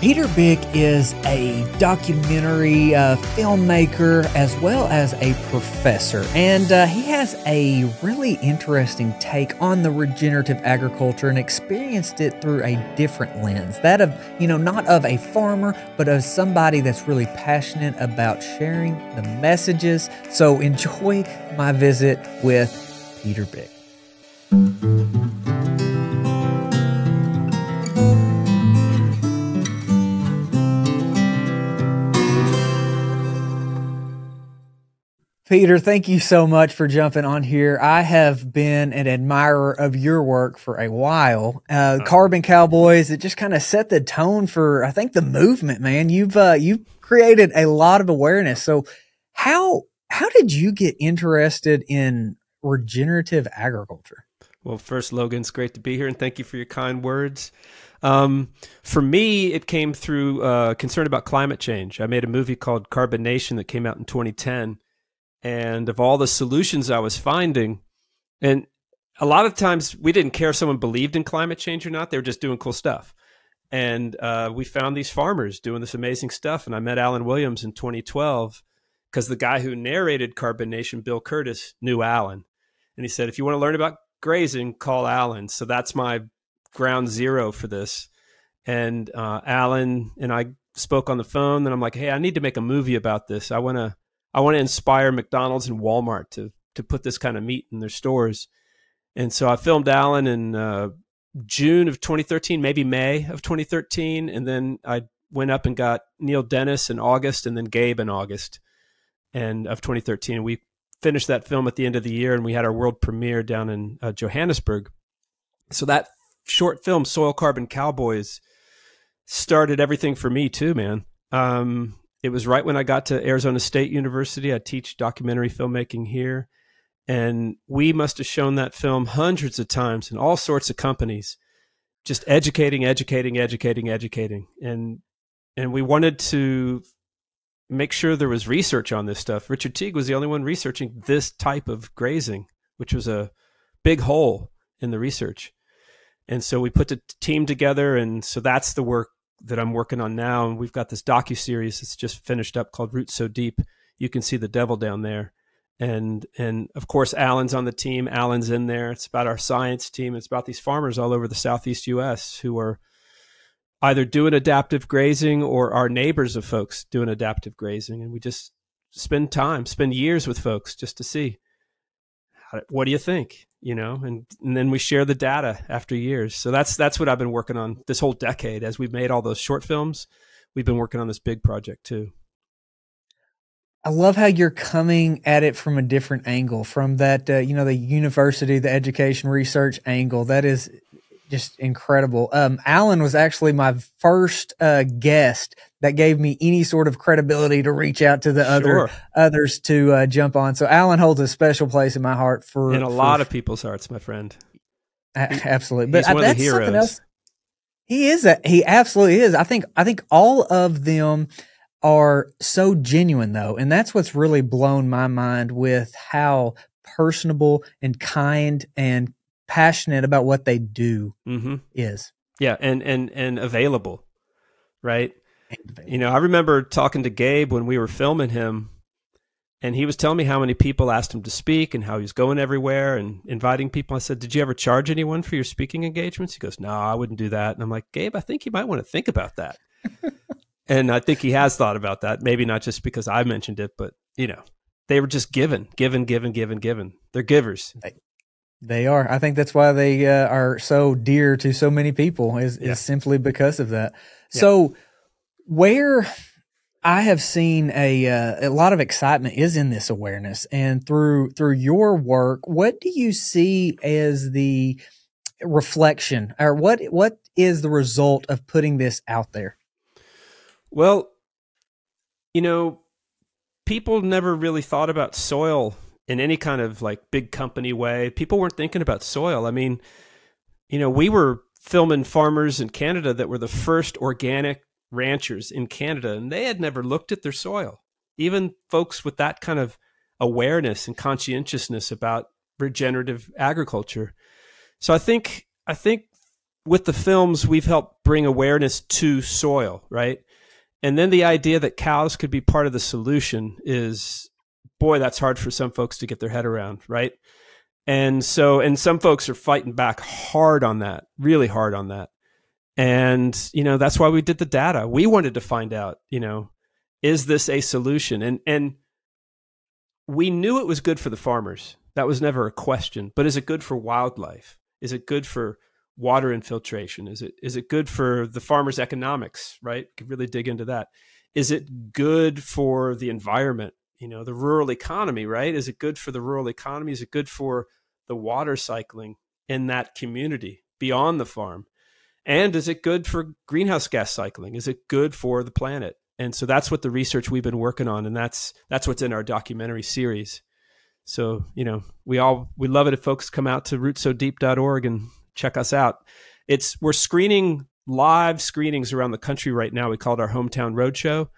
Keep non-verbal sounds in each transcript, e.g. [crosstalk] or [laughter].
Peter Byck is a documentary uh, filmmaker as well as a professor, and uh, he has a really interesting take on the regenerative agriculture and experienced it through a different lens that of, you know, not of a farmer, but of somebody that's really passionate about sharing the messages. So enjoy my visit with Peter Byck. Peter, thank you so much for jumping on here. I have been an admirer of your work for a while. Uh, uh-huh. Carbon Cowboys, it just kind of set the tone for, I think, the movement, man. You've, uh, you've created a lot of awareness. So how, how did you get interested in regenerative agriculture? Well, first, Logan, it's great to be here and thank you for your kind words. Um, for me, it came through uh, concern about climate change. I made a movie called Carbon Nation that came out in 2010 and of all the solutions I was finding, and a lot of times we didn't care if someone believed in climate change or not; they were just doing cool stuff. And uh, we found these farmers doing this amazing stuff. And I met Alan Williams in 2012 because the guy who narrated Carbon Nation, Bill Kurtis, knew Alan, and he said, "If you want to learn about grazing, call Alan." So that's my ground zero for this. And uh, Alan and I spoke on the phone, and I'm like, "Hey, I need to make a movie about this. I want to." I want to inspire McDonald's and Walmart to to put this kind of meat in their stores. And so I filmed Alan in uh, June of 2013, maybe May of 2013, and then I went up and got Neil Dennis in August, and then Gabe in August, and of 2013. We finished that film at the end of the year, and we had our world premiere down in uh, Johannesburg. So that short film, Soil Carbon Cowboys, started everything for me too, man. Um, it was right when I got to Arizona State University. I teach documentary filmmaking here. And we must have shown that film hundreds of times in all sorts of companies, just educating, educating, educating, educating. And and we wanted to make sure there was research on this stuff. Richard Teague was the only one researching this type of grazing, which was a big hole in the research. And so we put the team together, and so that's the work that I'm working on now, and we've got this docu series that's just finished up called Roots So Deep. You can see the devil down there, and and of course Alan's on the team. Alan's in there. It's about our science team. It's about these farmers all over the southeast U.S. who are either doing adaptive grazing or our neighbors of folks doing adaptive grazing, and we just spend time, spend years with folks just to see how, what do you think you know and, and then we share the data after years. So that's that's what i've been working on this whole decade. As we've made all those short films we've been working on this big project too. I love how you're coming at it from a different angle, from that uh, you know the university, the education research angle. That is just incredible. Um, Alan was actually my first uh, guest that gave me any sort of credibility to reach out to the sure. other others to uh, jump on. So Alan holds a special place in my heart for in a for, lot of people's hearts, my friend. absolutely, but uh, that's something else. He is a, he absolutely is. I think I think all of them are so genuine though, and that's what's really blown my mind with how personable and kind and passionate about what they do mm-hmm. is. Yeah, and and and available, right? Available. You know, I remember talking to Gabe when we were filming him, and he was telling me how many people asked him to speak and how he was going everywhere and inviting people. I said, "Did you ever charge anyone for your speaking engagements?" He goes, "No, I wouldn't do that." And I'm like, "Gabe, I think you might want to think about that." [laughs] and I think he has thought about that. Maybe not just because I mentioned it, but you know, they were just given, given, given, given, given. They're givers. They are. I think that's why they uh, are so dear to so many people is, yeah. is simply because of that. Yeah. So where I have seen a uh, a lot of excitement is in this awareness and through through your work, what do you see as the reflection or what what is the result of putting this out there? Well, you know, people never really thought about soil in any kind of like big company way. People weren't thinking about soil. I mean, you know, we were filming farmers in Canada that were the first organic ranchers in Canada, and they had never looked at their soil. Even folks with that kind of awareness and conscientiousness about regenerative agriculture. So I think I think with the films, we've helped bring awareness to soil, right? And then the idea that cows could be part of the solution is, boy, that's hard for some folks to get their head around, right? And so, and some folks are fighting back hard on that, really hard on that. And, you know, that's why we did the data. We wanted to find out, you know, is this a solution? And, and we knew it was good for the farmers. That was never a question. But is it good for wildlife? Is it good for water infiltration? Is it is it good for the farmers' economics? Right, could really dig into that. Is it good for the environment? You know, the rural economy. Right? Is it good for the rural economy? Is it good for the water cycling in that community beyond the farm? And is it good for greenhouse gas cycling? Is it good for the planet? And so that's what the research we've been working on, and that's that's what's in our documentary series. So you know, we all we love it if folks come out to rootsodeep.org and check us out. It's we're screening live screenings around the country right now. We call it our hometown roadshow,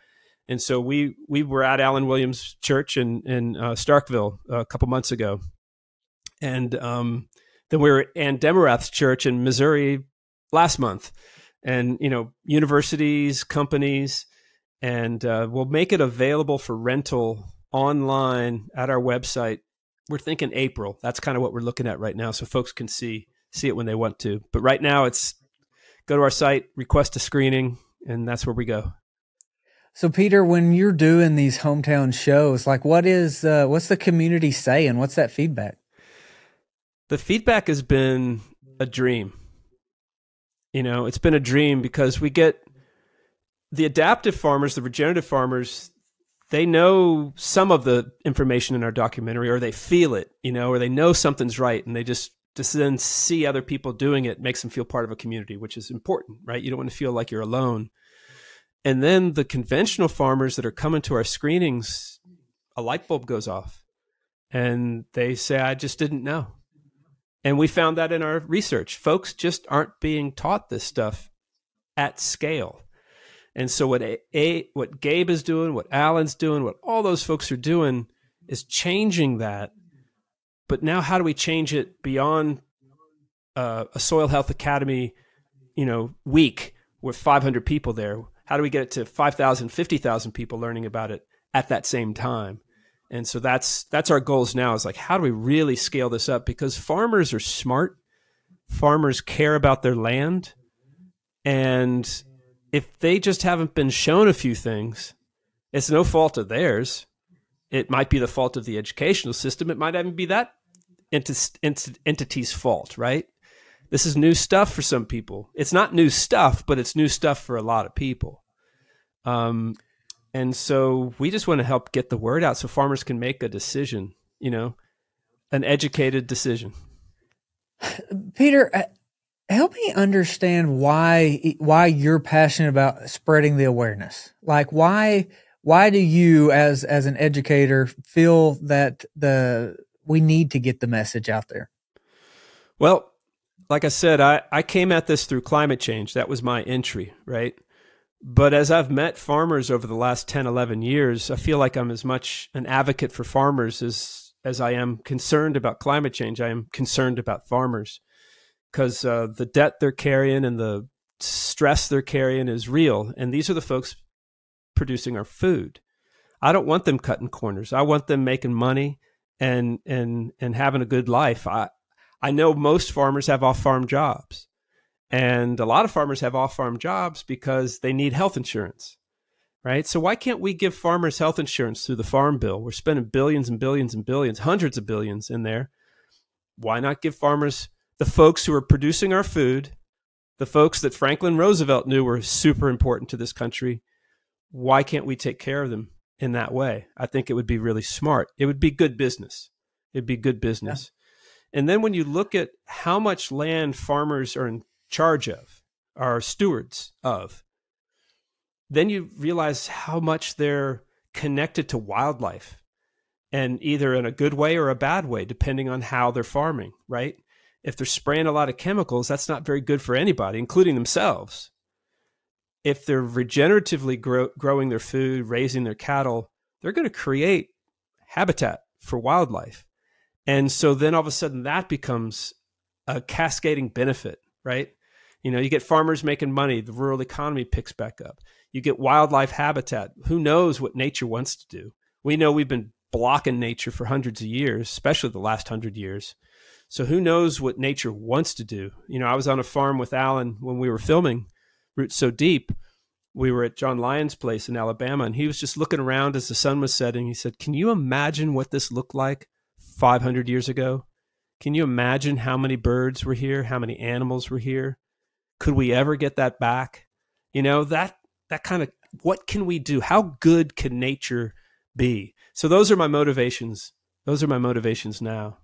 and so we we were at Alan Williams Church in in uh, Starkville a couple months ago, and um, then we were at Ann Demarath's church in Missouri last month, and you know universities, companies, and uh, we'll make it available for rental online at our website. We're thinking April. That's kind of what we're looking at right now, so folks can see see it when they want to. But right now, it's go to our site, request a screening, and that's where we go. So, Peter, when you're doing these hometown shows, like what is uh, what's the community saying? What's that feedback? The feedback has been a dream. You know, it's been a dream because we get the adaptive farmers, the regenerative farmers, they know some of the information in our documentary or they feel it, you know, or they know something's right and they just to then see other people doing it makes them feel part of a community, which is important, right? You don't want to feel like you're alone. And then the conventional farmers that are coming to our screenings, a light bulb goes off and they say, I just didn't know. And we found that in our research. Folks just aren't being taught this stuff at scale. And so what a, a, what Gabe is doing, what Alan's doing, what all those folks are doing is changing that but now, how do we change it beyond uh, a soil health academy, you know, week with 500 people there? How do we get it to 5,000, 50,000 people learning about it at that same time? And so that's that's our goals now. Is like, how do we really scale this up? Because farmers are smart, farmers care about their land, and if they just haven't been shown a few things, it's no fault of theirs. It might be the fault of the educational system. It might even be that ent- ent- entity's fault, right? This is new stuff for some people. It's not new stuff, but it's new stuff for a lot of people. Um, and so we just want to help get the word out so farmers can make a decision, you know, an educated decision. Peter, uh, help me understand why why you're passionate about spreading the awareness. Like why why do you as as an educator feel that the we need to get the message out there? Well, like I said, I, I came at this through climate change. That was my entry, right? But as I've met farmers over the last 10, 11 years, I feel like I'm as much an advocate for farmers as, as I am concerned about climate change. I am concerned about farmers because uh, the debt they're carrying and the stress they're carrying is real. And these are the folks producing our food. I don't want them cutting corners. I want them making money and and and having a good life. I I know most farmers have off farm jobs, and a lot of farmers have off farm jobs because they need health insurance, right? So why can't we give farmers health insurance through the farm bill? We're spending billions and billions and billions, hundreds of billions in there. Why not give farmers the folks who are producing our food, the folks that Franklin Roosevelt knew were super important to this country? Why can't we take care of them in that way. I think it would be really smart. It would be good business. It'd be good business. Yeah. And then when you look at how much land farmers are in charge of, are stewards of, then you realize how much they're connected to wildlife and either in a good way or a bad way, depending on how they're farming, right? If they're spraying a lot of chemicals, that's not very good for anybody, including themselves if they're regeneratively grow, growing their food, raising their cattle, they're going to create habitat for wildlife. And so then all of a sudden that becomes a cascading benefit, right? You know, you get farmers making money, the rural economy picks back up. You get wildlife habitat. Who knows what nature wants to do? We know we've been blocking nature for hundreds of years, especially the last hundred years. So who knows what nature wants to do? You know, I was on a farm with Alan when we were filming Roots So Deep. We were at John Lyon's place in Alabama, and he was just looking around as the sun was setting. He said, Can you imagine what this looked like 500 years ago? Can you imagine how many birds were here? How many animals were here? Could we ever get that back? You know, that that kind of what can we do? How good can nature be? So those are my motivations. Those are my motivations now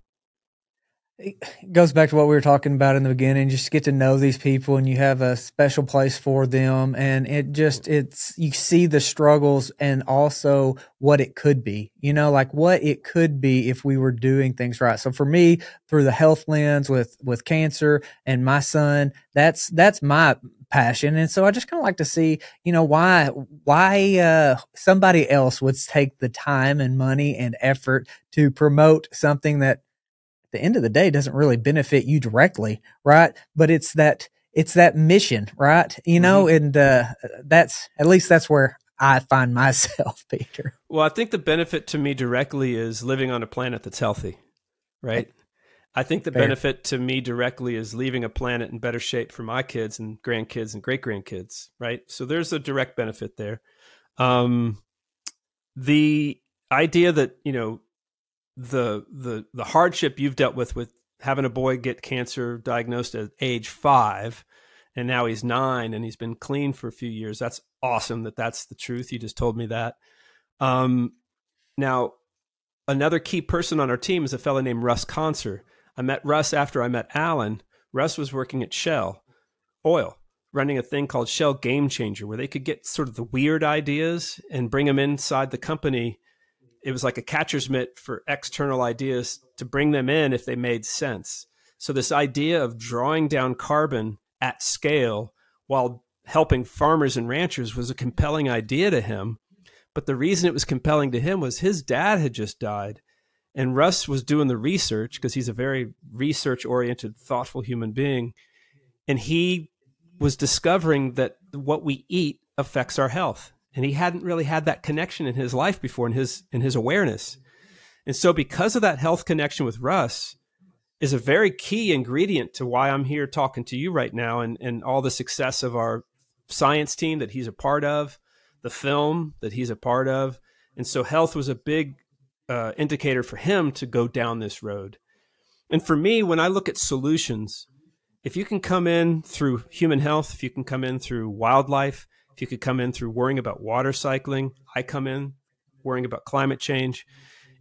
it goes back to what we were talking about in the beginning just get to know these people and you have a special place for them. And it just it's you see the struggles and also what it could be you know like what it could be if we were doing things right. So for me through the health lens with with cancer and my son that's that's my passion. And so i just kind of like to see you know why why uh somebody else would take the time and money and effort to promote something that the end of the day doesn't really benefit you directly, right? But it's that it's that mission, right? You know, mm-hmm. and uh, that's at least that's where I find [laughs] myself, Peter. Well, I think the benefit to me directly is living on a planet that's healthy, right? I think the Fair. benefit to me directly is leaving a planet in better shape for my kids and grandkids and great grandkids, right? So there's a direct benefit there. Um, the idea that you know the the the hardship you've dealt with with having a boy get cancer diagnosed at age five and now he's nine and he's been clean for a few years. That's awesome that that's the truth. You just told me that. Um, now another key person on our team is a fellow named russ conser. I met russ after i met alan. Russ was working at shell oil running a thing called shell game changer where they could get sort of the weird ideas and bring them inside the company it was like a catcher's mitt for external ideas to bring them in if they made sense. So this idea of drawing down carbon at scale while helping farmers and ranchers was a compelling idea to him. But the reason it was compelling to him was his dad had just died. And Russ was doing the research because he's a very research oriented, thoughtful human being. And he was discovering that what we eat affects our health and he hadn't really had that connection in his life before in his in his awareness. And so because of that health connection with russ is a very key ingredient to why i'm here talking to you right now and and all the success of our science team that he's a part of the film that he's a part of. And so health was a big uh, indicator for him to go down this road. And for me when i look at solutions if you can come in through human health if you can come in through wildlife if you could come in through worrying about water cycling, I come in worrying about climate change.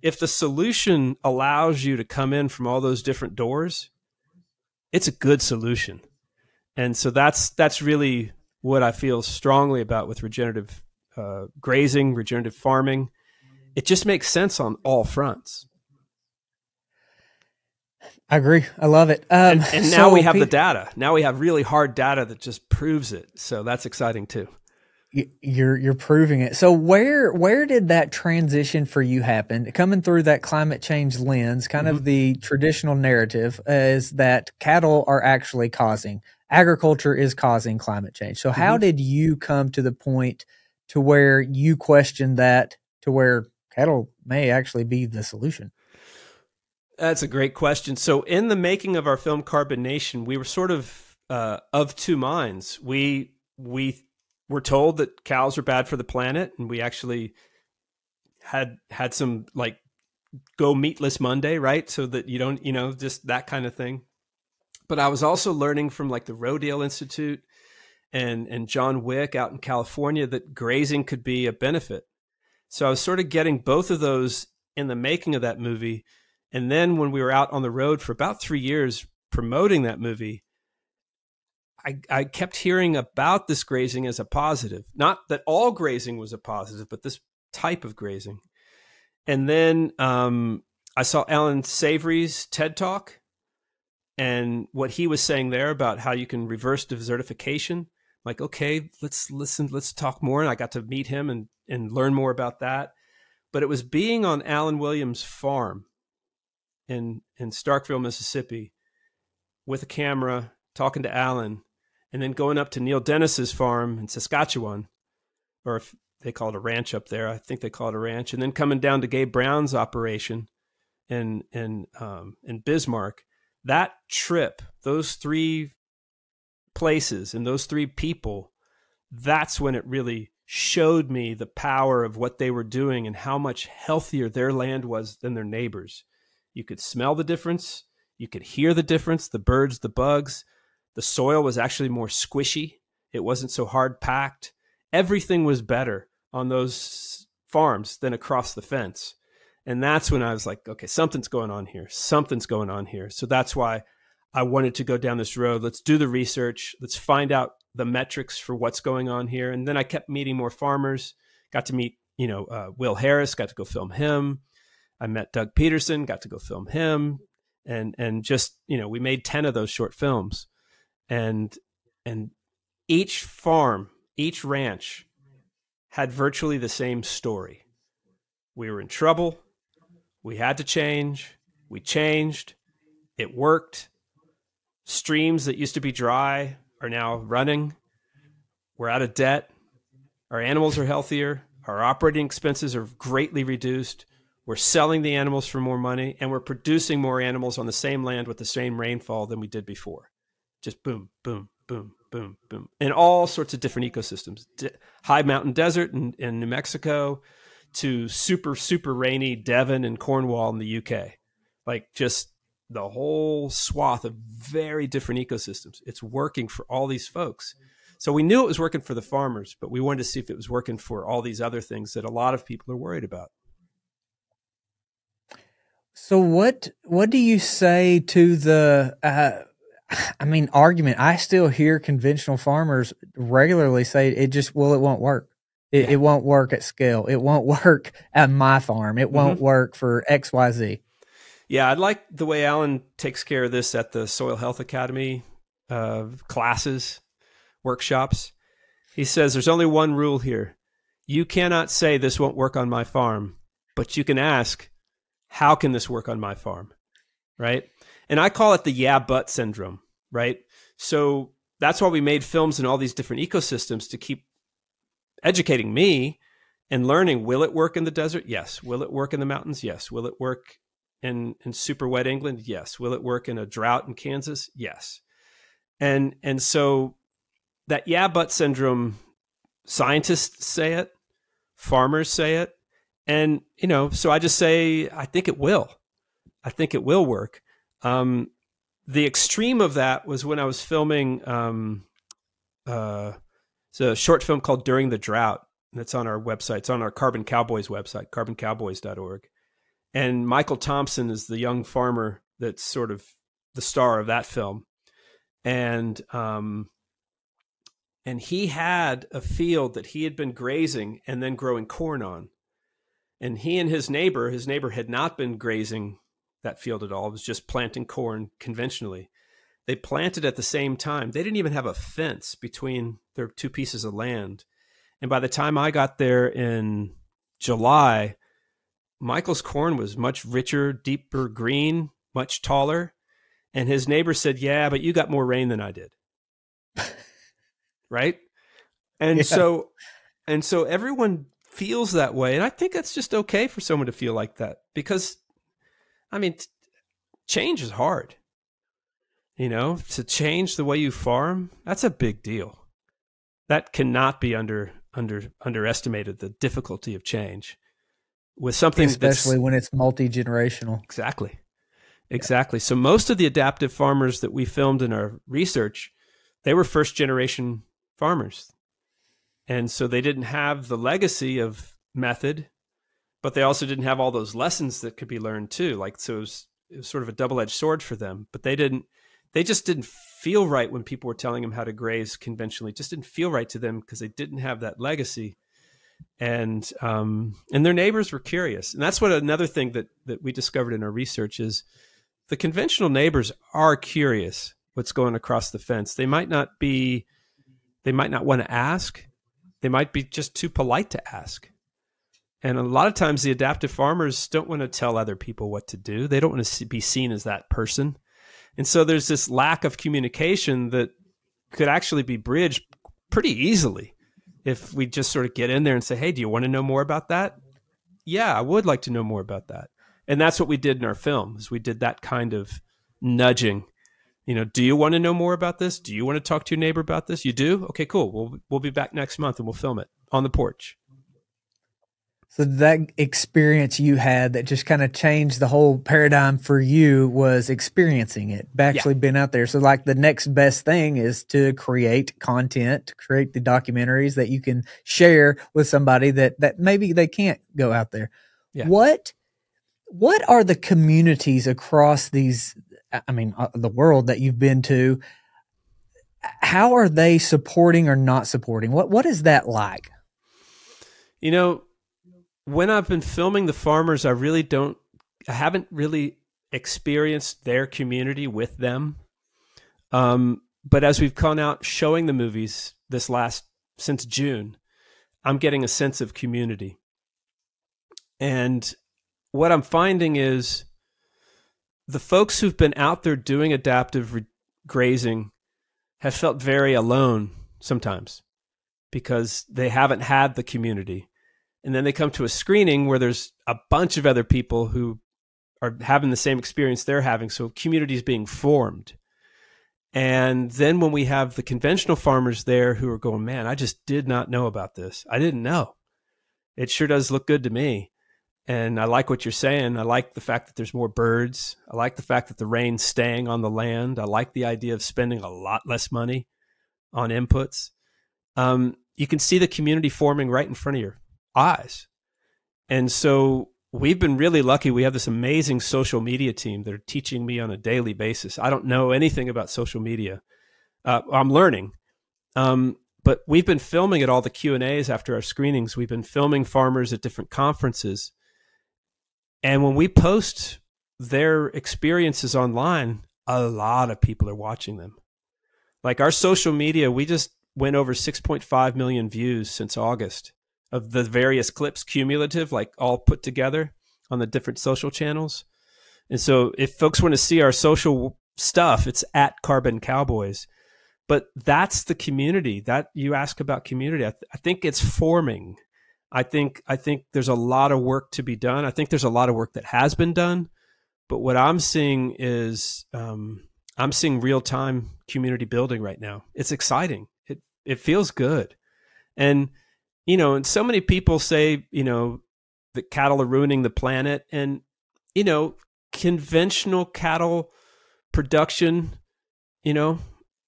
If the solution allows you to come in from all those different doors, it's a good solution. And so that's that's really what I feel strongly about with regenerative uh, grazing, regenerative farming. It just makes sense on all fronts. I agree. I love it. Um, and, and, now so we have Pete, the data. Now we have really hard data that just proves it. So that's exciting too you're you're proving it. So where where did that transition for you happen? Coming through that climate change lens, kind mm-hmm. of the traditional narrative is that cattle are actually causing agriculture is causing climate change. So how mm-hmm. did you come to the point to where you question that to where cattle may actually be the solution? That's a great question. So in the making of our film Carbon Nation, we were sort of uh, of two minds. We we we're told that cows are bad for the planet, and we actually had had some like go meatless Monday, right? So that you don't, you know, just that kind of thing. But I was also learning from like the Rodale Institute and and John Wick out in California that grazing could be a benefit. So I was sort of getting both of those in the making of that movie. And then when we were out on the road for about three years promoting that movie, I, I kept hearing about this grazing as a positive. Not that all grazing was a positive, but this type of grazing. And then um, I saw Allan Savory's TED Talk and what he was saying there about how you can reverse desertification. Like, okay, let's listen, let's talk more. And I got to meet him and, and learn more about that. But it was being on Alan Williams' farm in, in Starkville, Mississippi, with a camera, talking to Alan and then going up to Neil Dennis's farm in Saskatchewan, or if they call it a ranch up there, I think they call it a ranch, and then coming down to Gabe Brown's operation in in um, in Bismarck. That trip, those three places and those three people, that's when it really showed me the power of what they were doing and how much healthier their land was than their neighbors. You could smell the difference, you could hear the difference, the birds, the bugs. The soil was actually more squishy. It wasn't so hard packed. Everything was better on those farms than across the fence. And that's when I was like, okay, something's going on here. Something's going on here. So that's why I wanted to go down this road. Let's do the research. Let's find out the metrics for what's going on here. And then I kept meeting more farmers. Got to meet, you know, uh, Will Harris. Got to go film him. I met Doug Peterson. Got to go film him. And and just you know, we made ten of those short films, and and each farm, each ranch, had virtually the same story. We were in trouble. We had to change. We changed. It worked. Streams that used to be dry are now running. We're out of debt. Our animals are healthier. Our operating expenses are greatly reduced. We're selling the animals for more money and we're producing more animals on the same land with the same rainfall than we did before. Just boom, boom, boom, boom, boom. In all sorts of different ecosystems. De- high mountain desert in, in New Mexico to super, super rainy Devon and Cornwall in the UK. Like just the whole swath of very different ecosystems. It's working for all these folks. So we knew it was working for the farmers, but we wanted to see if it was working for all these other things that a lot of people are worried about. So what what do you say to the uh, I mean argument? I still hear conventional farmers regularly say it just well it won't work. It, yeah. it won't work at scale. It won't [laughs] work at my farm. It won't mm-hmm. work for X Y Z. Yeah, I like the way Alan takes care of this at the Soil Health Academy uh, classes, workshops. He says there's only one rule here. You cannot say this won't work on my farm, but you can ask, how can this work on my farm? Right? And I call it the yeah, but syndrome, right? So that's why we made films in all these different ecosystems to keep educating me and learning will it work in the desert? Yes. Will it work in the mountains? Yes. Will it work in in super wet England? Yes. Will it work in a drought in Kansas? Yes. And and so that yeah but syndrome scientists say it, farmers say it, and you know, so I just say I think it will. I think it will work. Um, the extreme of that was when I was filming um, uh, it's a short film called During the Drought. That's on our website. It's on our Carbon Cowboys website, carboncowboys.org. And Michael Thompson is the young farmer that's sort of the star of that film. And um, and he had a field that he had been grazing and then growing corn on. And he and his neighbor, his neighbor had not been grazing that field at all. It was just planting corn conventionally. They planted at the same time. They didn't even have a fence between their two pieces of land. And by the time I got there in July, Michael's corn was much richer, deeper green, much taller. And his neighbor said, Yeah, but you got more rain than I did. [laughs] right? And yeah. so and so everyone feels that way. And I think that's just okay for someone to feel like that because I mean change is hard. You know, to change the way you farm, that's a big deal. That cannot be under under underestimated the difficulty of change with something especially when it's multi-generational exactly exactly yeah. so most of the adaptive farmers that we filmed in our research they were first generation farmers and so they didn't have the legacy of method but they also didn't have all those lessons that could be learned too like so it was, it was sort of a double-edged sword for them but they didn't they just didn't feel right when people were telling them how to graze conventionally it just didn't feel right to them because they didn't have that legacy and um, and their neighbors were curious, and that's what another thing that that we discovered in our research is the conventional neighbors are curious what's going across the fence. They might not be, they might not want to ask, they might be just too polite to ask. And a lot of times, the adaptive farmers don't want to tell other people what to do. They don't want to be seen as that person. And so there's this lack of communication that could actually be bridged pretty easily if we just sort of get in there and say, "Hey, do you want to know more about that?" Yeah, I would like to know more about that. And that's what we did in our film. Is we did that kind of nudging. You know, do you want to know more about this? Do you want to talk to your neighbor about this? You do? Okay, cool. We'll we'll be back next month and we'll film it on the porch. So that experience you had that just kind of changed the whole paradigm for you was experiencing it, actually yeah. being out there. So like the next best thing is to create content, to create the documentaries that you can share with somebody that that maybe they can't go out there. Yeah. What what are the communities across these I mean uh, the world that you've been to how are they supporting or not supporting? What what is that like? You know, when I've been filming the farmers, I really don't, I haven't really experienced their community with them. Um, but as we've gone out showing the movies this last, since June, I'm getting a sense of community. And what I'm finding is the folks who've been out there doing adaptive grazing have felt very alone sometimes because they haven't had the community and then they come to a screening where there's a bunch of other people who are having the same experience they're having. So communities being formed. And then when we have the conventional farmers there who are going man i just did not know about this. I didn't know. It sure does look good to me. And i like what you're saying. I like the fact that there's more birds. I like the fact that the rain's staying on the land. I like the idea of spending a lot less money on inputs. Um, you can see the community forming right in front of you eyes. And so we've been really lucky. We have this amazing social media team that are teaching me on a daily basis. I don't know anything about social media. Uh, I'm learning. Um, but we've been filming at all the Q and A's after our screenings. We've been filming farmers at different conferences, and when we post their experiences online, a lot of people are watching them. Like our social media, we just went over 6.5 million views since August, of the various clips cumulative, like all put together on the different social channels. And so if folks want to see our social stuff, it's at Carbon Cowboys. But that's the community that you ask about community. I, th- I think it's forming. I think I think there's a lot of work to be done. I think there's a lot of work that has been done. But what I'm seeing is um, I'm seeing real time community building right now. It's exciting. It it feels good, and you know, and so many people say, you know, that cattle are ruining the planet. And, you know, conventional cattle production, you know,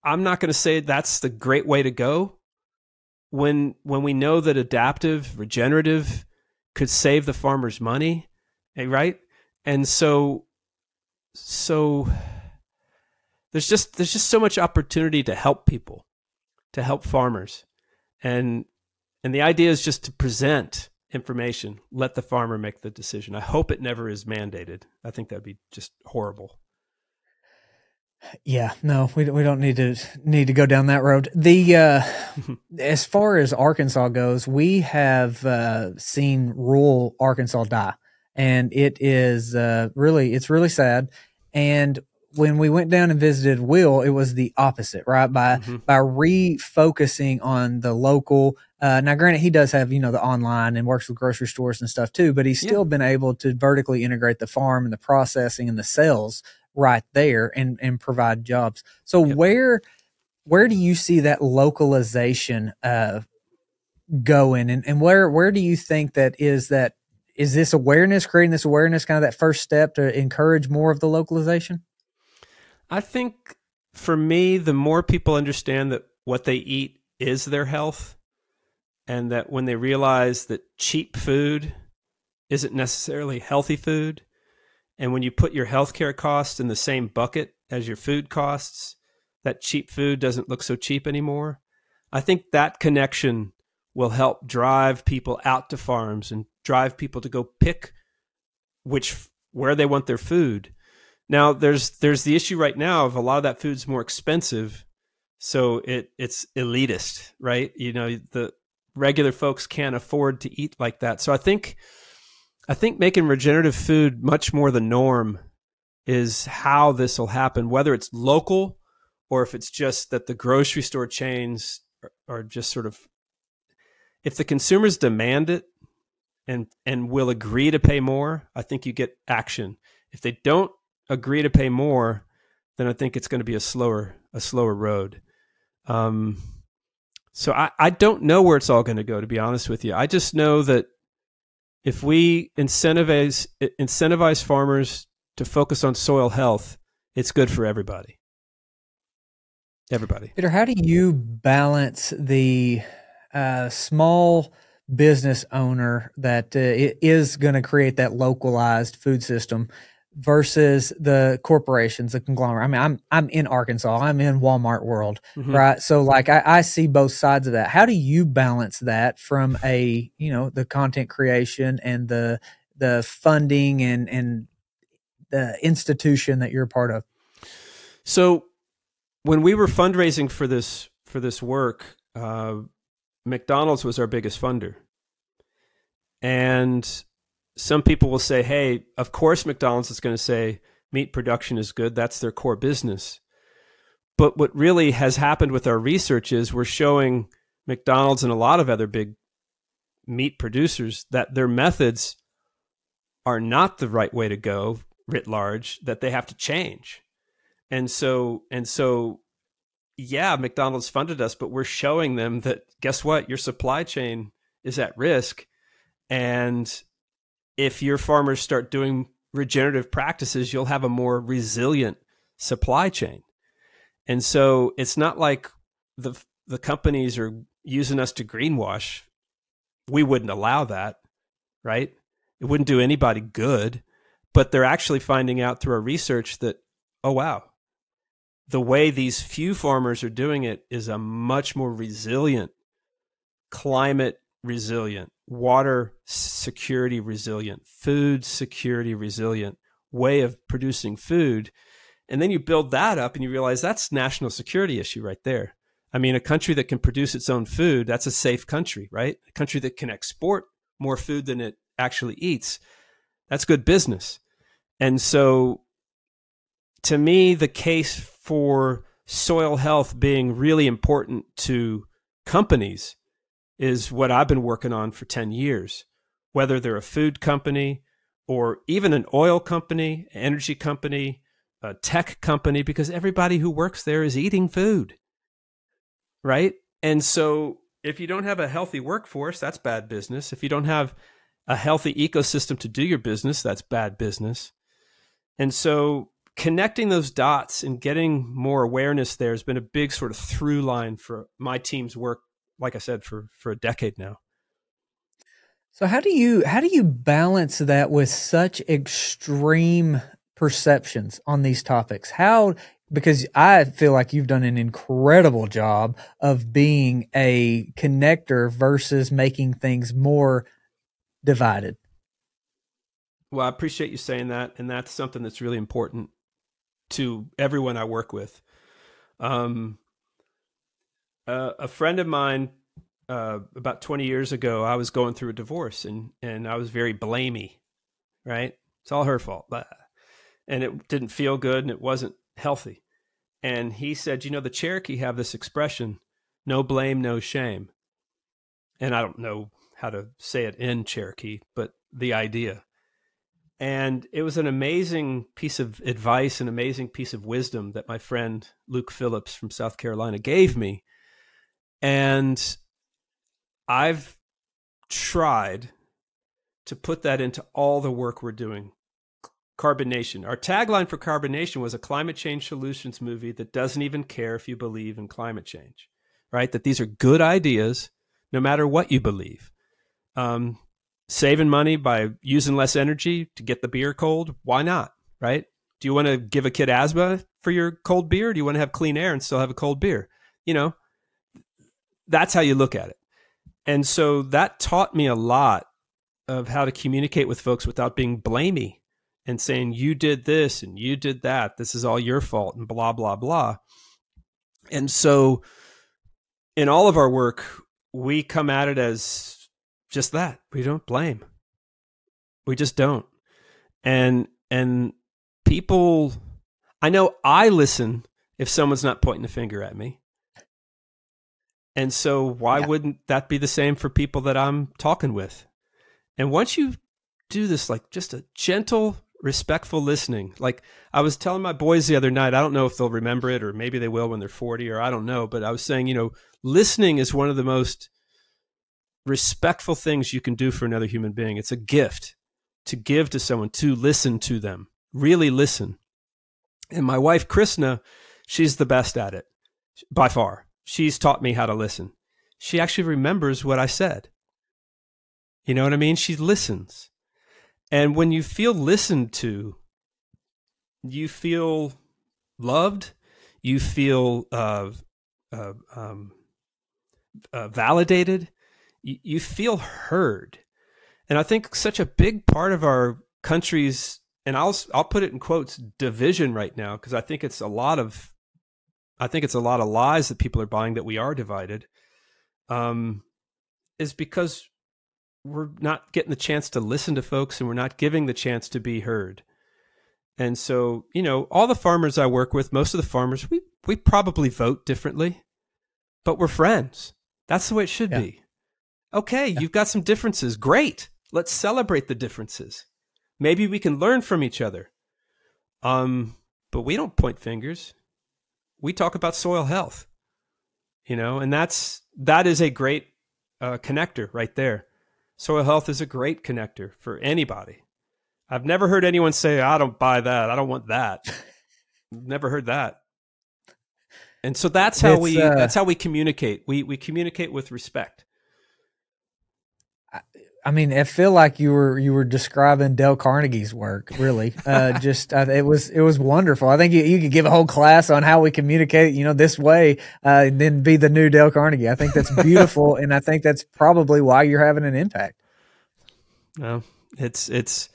I'm not going to say that's the great way to go. When when we know that adaptive, regenerative could save the farmers money, eh, right? And so so there's just there's just so much opportunity to help people, to help farmers. And and the idea is just to present information, let the farmer make the decision. I hope it never is mandated. I think that'd be just horrible. Yeah, no, we we don't need to need to go down that road. The uh, [laughs] as far as Arkansas goes, we have uh, seen rural Arkansas die, and it is uh, really it's really sad. And when we went down and visited Will, it was the opposite, right? By mm-hmm. by refocusing on the local. Uh, now, granted, he does have you know the online and works with grocery stores and stuff too, but he's still yeah. been able to vertically integrate the farm and the processing and the sales right there and and provide jobs. So yep. where where do you see that localization uh, going, and and where where do you think that is that is this awareness creating this awareness kind of that first step to encourage more of the localization? I think for me, the more people understand that what they eat is their health, and that when they realize that cheap food isn't necessarily healthy food, and when you put your healthcare costs in the same bucket as your food costs, that cheap food doesn't look so cheap anymore. I think that connection will help drive people out to farms and drive people to go pick which where they want their food now there's there's the issue right now of a lot of that food's more expensive, so it it's elitist, right? You know, the regular folks can't afford to eat like that. So I think I think making regenerative food much more the norm is how this will happen, whether it's local or if it's just that the grocery store chains are, just sort of if the consumers demand it and and will agree to pay more, I think you get action. If they don't agree to pay more, then I think it's going to be a slower a slower road. Um, so I, I don't know where it's all going to go. To be honest with you, I just know that if we incentivize incentivize farmers to focus on soil health, it's good for everybody. Everybody. Peter, how do you balance the uh, small business owner that uh, is going to create that localized food system versus the corporations, the conglomerate. I mean, I'm I'm in Arkansas. I'm in Walmart world, mm-hmm. right? So like I, I see both sides of that. How do you balance that from a you know the content creation and the the funding and and the institution that you're a part of? So when we were fundraising for this for this work, uh, McDonald's was our biggest funder, and some people will say, hey, of course McDonald's is going to say meat production is good. That's their core business. But what really has happened with our research is we're showing McDonald's and a lot of other big meat producers that their methods are not the right way to go writ large, that they have to change. And so, and so, yeah, McDonald's funded us, but we're showing them that guess what? Your supply chain is at risk. And if your farmers start doing regenerative practices, you'll have a more resilient supply chain. And so it's not like the the companies are using us to greenwash. We wouldn't allow that, right? It wouldn't do anybody good, but they're actually finding out through our research that oh wow, the way these few farmers are doing it is a much more resilient climate resilient water security resilient, food security resilient way of producing food. And then you build that up and you realize that's national security issue right there. I mean, a country that can produce its own food, that's a safe country, right? A country that can export more food than it actually eats, that's good business. And so to me, the case for soil health being really important to companies is what I've been working on for 10 years, whether they're a food company or even an oil company, energy company, a tech company, because everybody who works there is eating food. Right. And so if you don't have a healthy workforce, that's bad business. If you don't have a healthy ecosystem to do your business, that's bad business. And so connecting those dots and getting more awareness there has been a big sort of through line for my team's work like I said, for for a decade now. So how do you how do you balance that with such extreme perceptions on these topics? How because I feel like you've done an incredible job of being a connector versus making things more divided. Well, I appreciate you saying that, and that's something that's really important to everyone I work with. Um, uh, a friend of mine uh, about 20 years ago, I was going through a divorce and, and I was very blamey, right? It's all her fault. And it didn't feel good and it wasn't healthy. And he said, you know, the Cherokee have this expression, no blame, no shame. And I don't know how to say it in Cherokee, but the idea. And it was an amazing piece of advice, an amazing piece of wisdom that my friend Luke Phillips from South Carolina gave me and I've tried to put that into all the work we're doing. Carbon Nation. Our tagline for Carbon Nation was a climate change solutions movie that doesn't even care if you believe in climate change, right? That these are good ideas no matter what you believe. Um, saving money by using less energy to get the beer cold, why not, right? Do you want to give a kid asthma for your cold beer? do you want to have clean air and still have a cold beer? You know, that's how you look at it. And so that taught me a lot of how to communicate with folks without being blamey and saying, you did this and you did that. This is all your fault and blah, blah, blah. And so in all of our work, we come at it as just that. We don't blame. We just don't. And, and people, I know I listen if someone's not pointing the finger at me. And so, why yeah. wouldn't that be the same for people that I'm talking with? And once you do this, like just a gentle, respectful listening, like I was telling my boys the other night, I don't know if they'll remember it or maybe they will when they're 40 or I don't know, but I was saying, you know, listening is one of the most respectful things you can do for another human being. It's a gift to give to someone, to listen to them, really listen. And my wife, Krishna, she's the best at it by far she's taught me how to listen. She actually remembers what I said. You know what I mean? She listens. And when you feel listened to, you feel loved, you feel uh, uh, um, uh, validated, you, you feel heard. And I think such a big part of our country's, and I'll, I'll put it in quotes, division right now, because I think it's a lot of I think it's a lot of lies that people are buying that we are divided, um, is because we're not getting the chance to listen to folks and we're not giving the chance to be heard. And so, you know, all the farmers I work with, most of the farmers, we, we probably vote differently, but we're friends. That's the way it should yeah. be. Okay, yeah. you've got some differences. Great. Let's celebrate the differences. Maybe we can learn from each other. Um, but we don't point fingers we talk about soil health, you know, and that's that is a great uh, connector right there. Soil health is a great connector for anybody. I've never heard anyone say, "I don't buy that. I don't want that." [laughs] never heard that. And so that's how it's, we uh, that's how we communicate. We we communicate with respect. I mean, I feel like you were you were describing Dale Carnegie's work. Really, uh, [laughs] just uh, it was it was wonderful. I think you, you could give a whole class on how we communicate, you know, this way, uh, and then be the new Dale Carnegie. I think that's [laughs] beautiful, and I think that's probably why you're having an impact. No, it's it's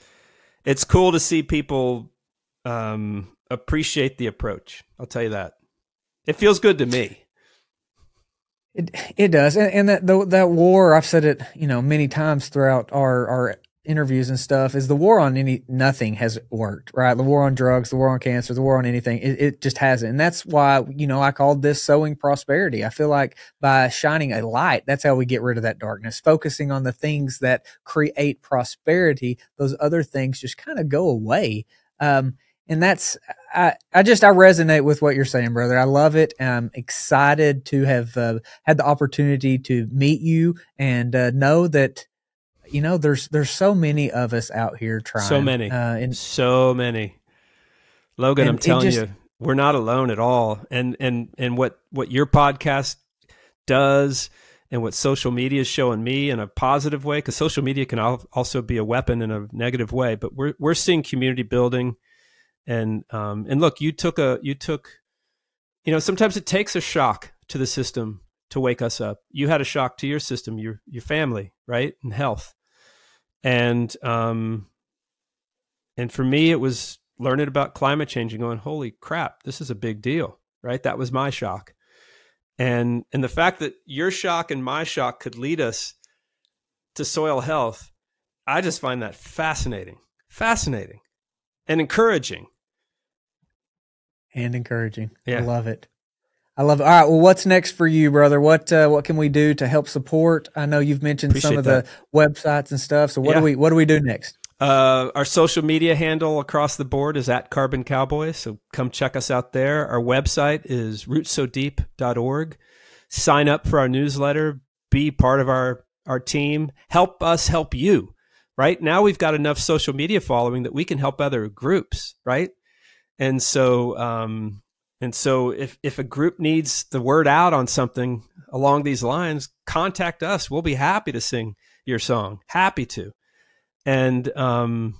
it's cool to see people um, appreciate the approach. I'll tell you that. It feels good to me. It it does, and, and that the, that war I've said it you know many times throughout our our interviews and stuff is the war on any nothing has worked right? The war on drugs the war on cancer the war on anything it, it just hasn't. And that's why you know i called this sowing prosperity. I feel like by shining a light that's how we get rid of that darkness. Focusing on the things that create prosperity those other things just kind of go away. Um, and that's I, I just I resonate with what you're saying, brother. I love it. I'm excited to have uh, had the opportunity to meet you and uh, know that you know there's there's so many of us out here trying. So many, uh, and so many. Logan, I'm telling just, you, we're not alone at all. And and and what what your podcast does and what social media is showing me in a positive way because social media can also be a weapon in a negative way but we're we're seeing community building and um, and look, you took a you took, you know, sometimes it takes a shock to the system to wake us up. You had a shock to your system, your your family, right, and health, and um, and for me, it was learning about climate change and going, holy crap, this is a big deal, right? That was my shock, and and the fact that your shock and my shock could lead us to soil health, I just find that fascinating, fascinating, and encouraging and encouraging. Yeah. I love it. I love it. All right. Well, what's next for you, brother? What uh, what can we do to help support? I know you've mentioned Appreciate some of that. the websites and stuff. So what yeah. do we what do we do next? Uh, our social media handle across the board is at Carbon Cowboy. So come check us out there. Our website is rootsodeep.org. Sign up for our newsletter. Be part of our our team. Help us help you. Right now, we've got enough social media following that we can help other groups. Right and so um, and so if if a group needs the word out on something along these lines, contact us. We'll be happy to sing your song. Happy to. And um,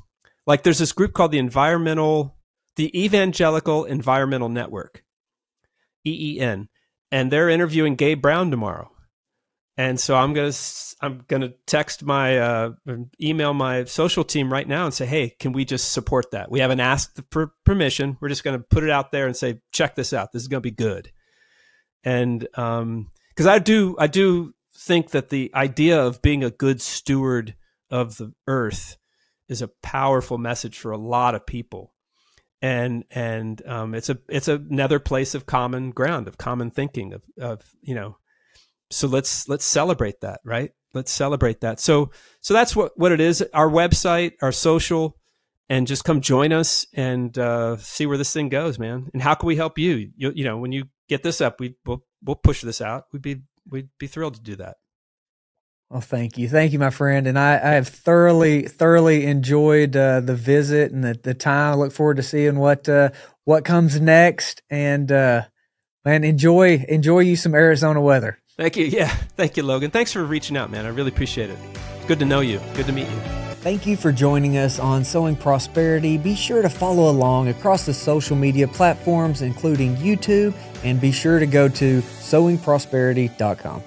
like there's this group called the Environmental the Evangelical Environmental Network. EEN. And they're interviewing Gabe Brown tomorrow and so I'm gonna I'm gonna text my uh, email my social team right now and say, hey, can we just support that? We haven't asked for permission. We're just gonna put it out there and say, check this out. This is gonna be good. And because um, I do I do think that the idea of being a good steward of the earth is a powerful message for a lot of people. and and um, it's a it's another place of common ground of common thinking of of you know so let's let's celebrate that right? Let's celebrate that. So so that's what what it is. Our website our social and just come join us and uh, see where this thing goes man. And how can we help you? You, you know when you get this up we we'll, we'll push this out. We'd be we'd be thrilled to do that. Well, thank you, thank you, my friend, and I, I have thoroughly, thoroughly enjoyed uh, the visit and the, the time. I look forward to seeing what uh, what comes next, and uh, man, enjoy enjoy you some Arizona weather. Thank you, yeah, [laughs] thank you, Logan. Thanks for reaching out, man. I really appreciate it. Good to know you. Good to meet you. Thank you for joining us on Sowing Prosperity. Be sure to follow along across the social media platforms, including YouTube, and be sure to go to sowingprosperity.com.